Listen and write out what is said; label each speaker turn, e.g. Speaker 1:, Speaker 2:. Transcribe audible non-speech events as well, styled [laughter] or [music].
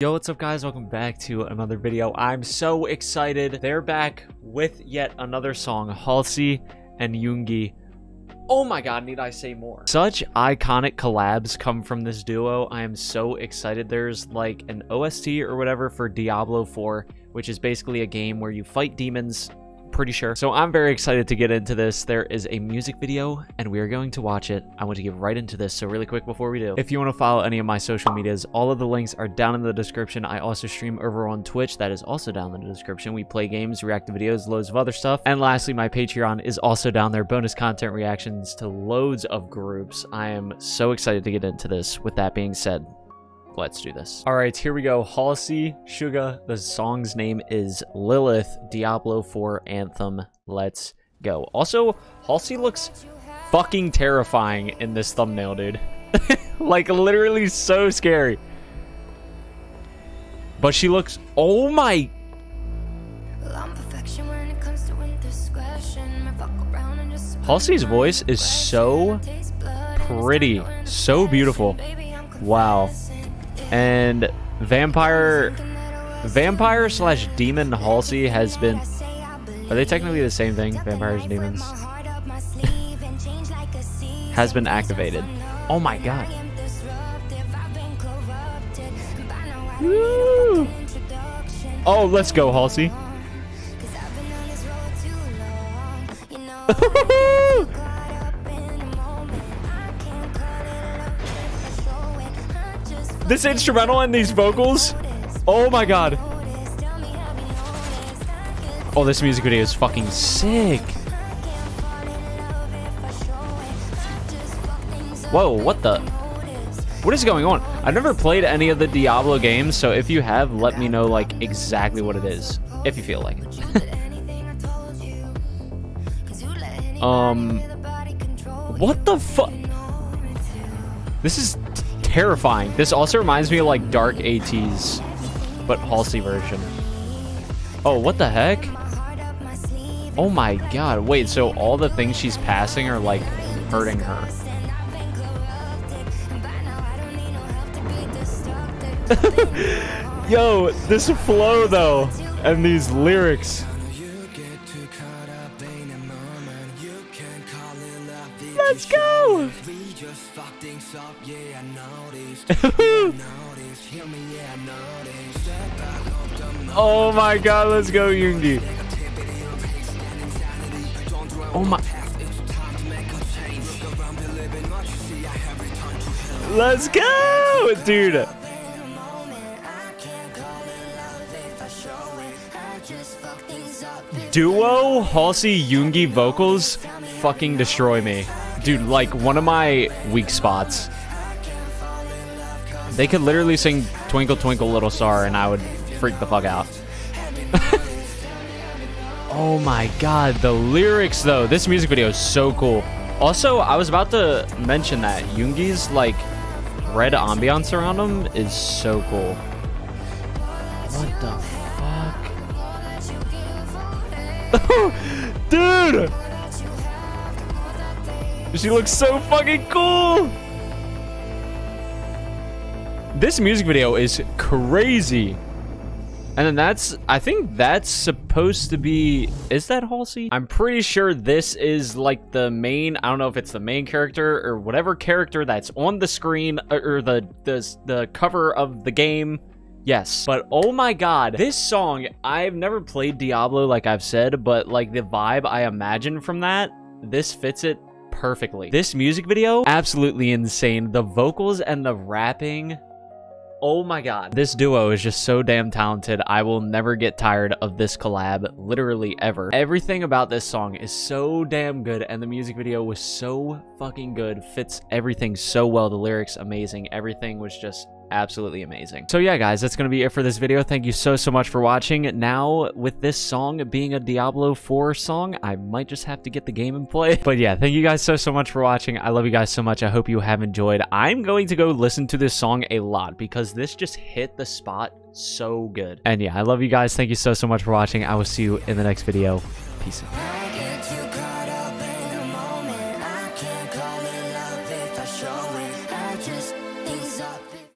Speaker 1: Yo, what's up guys? Welcome back to another video. I'm so excited. They're back with yet another song, Halsey and Yoongi. Oh my god, need I say more? Such iconic collabs come from this duo. I am so excited. There's like an OST or whatever for Diablo 4, which is basically a game where you fight demons pretty sure. So I'm very excited to get into this. There is a music video and we are going to watch it. I want to get right into this. So really quick before we do, if you want to follow any of my social medias, all of the links are down in the description. I also stream over on Twitch. That is also down in the description. We play games, react to videos, loads of other stuff. And lastly, my Patreon is also down there. Bonus content reactions to loads of groups. I am so excited to get into this. With that being said, Let's do this. All right, here we go. Halsey, Suga. The song's name is Lilith, Diablo 4 Anthem. Let's go. Also, Halsey looks fucking terrifying in this thumbnail, dude. [laughs] like, literally so scary. But she looks... Oh my... Halsey's voice is so pretty. So beautiful. Wow and vampire vampire slash demon halsey has been are they technically the same thing vampires and demons? Has been activated. Oh my god. Woo! oh let's go halsey [laughs] [laughs] This instrumental and these vocals. Oh my god. Oh, this music video is fucking sick. Whoa, what the? What is going on? I've never played any of the Diablo games, so if you have, let me know, like, exactly what it is. If you feel like it. um... What the fuck? This is terrifying. This also reminds me of like Dark ATs, but Halsey version. Oh, what the heck? Oh my god. Wait, so all the things she's passing are like hurting her. [laughs] Yo, this flow though, and these lyrics. Let's go! [laughs] oh my god, let's go, Yoongi. Oh my. Let's go, dude. Duo Halsey Yoongi vocals fucking destroy me. Dude, like one of my weak spots. They could literally sing Twinkle Twinkle Little Star and I would freak the fuck out. [laughs] oh my god, the lyrics though. This music video is so cool. Also, I was about to mention that Yoongi's like red ambiance around him is so cool. What the fuck? [laughs] Dude! She looks so fucking cool! This music video is crazy. And then that's, I think that's supposed to be, is that Halsey? I'm pretty sure this is like the main, I don't know if it's the main character or whatever character that's on the screen uh, or the, the, the cover of the game. Yes, but oh my god, this song, I've never played Diablo like I've said, but like the vibe I imagine from that, this fits it perfectly. This music video, absolutely insane. The vocals and the rapping Oh my god. This duo is just so damn talented. I will never get tired of this collab, literally ever. Everything about this song is so damn good, and the music video was so fucking good. Fits everything so well. The lyrics, amazing. Everything was just absolutely amazing. So yeah, guys, that's going to be it for this video. Thank you so, so much for watching. Now, with this song being a Diablo 4 song, I might just have to get the game and play. [laughs] But yeah, thank you guys so, so much for watching. I love you guys so much. I hope you have enjoyed. I'm going to go listen to this song a lot because this just hit the spot so good. And yeah, I love you guys. Thank you so, so much for watching. I will see you in the next video. Peace out.